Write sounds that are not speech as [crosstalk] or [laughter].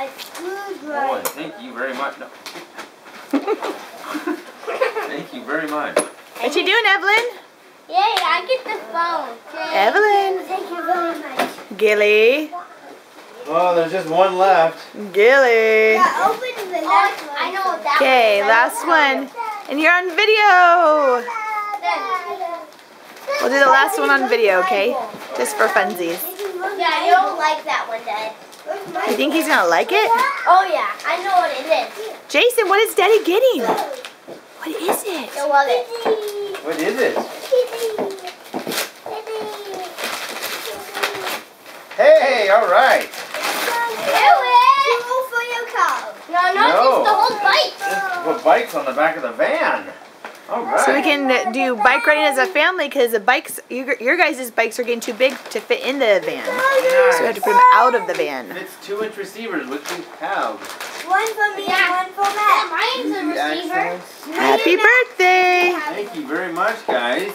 a screwdriver. Boy, thank you very much. No. [laughs] thank you very much. What you doing, Evelyn? Yay, I get the phone. Evelyn. Thank you very much. Gilly. Oh, there's just one left. Gilly. Yeah, open the last oh, one. I know that Okay, last one. And you're on video. We'll do the last one on video, okay? Just for funsies. Yeah, you don't like that one, Dad. You think he's gonna like it? Oh yeah, I know what it is. Jason, what is Daddy getting? What is it? I love it. What is it? Hey, all right. for your car. No, not No. just the whole bike. Let's put bikes on the back of the van. All right. So we can uh, do bike riding as a family because the bikes, your, your guys' bikes are getting too big to fit in the van. So we have to put them out of the van. It's two inch receivers, which we have. One for me and one for Matt. Mine's a receiver. Happy birthday! Thank you very much, guys.